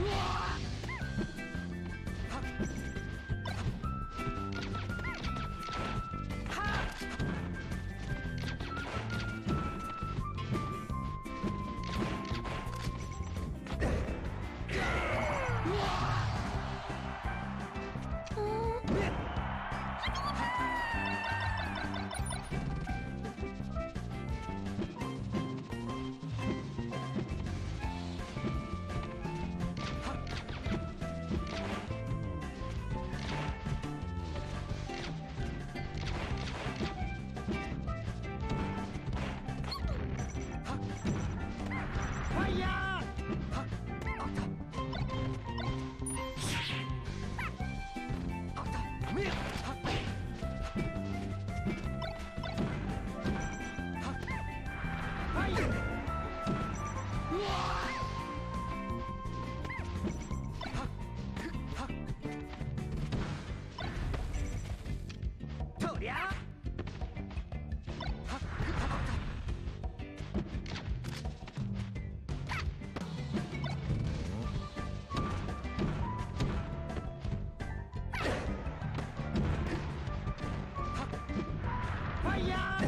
Whoa! りゃ Yeah!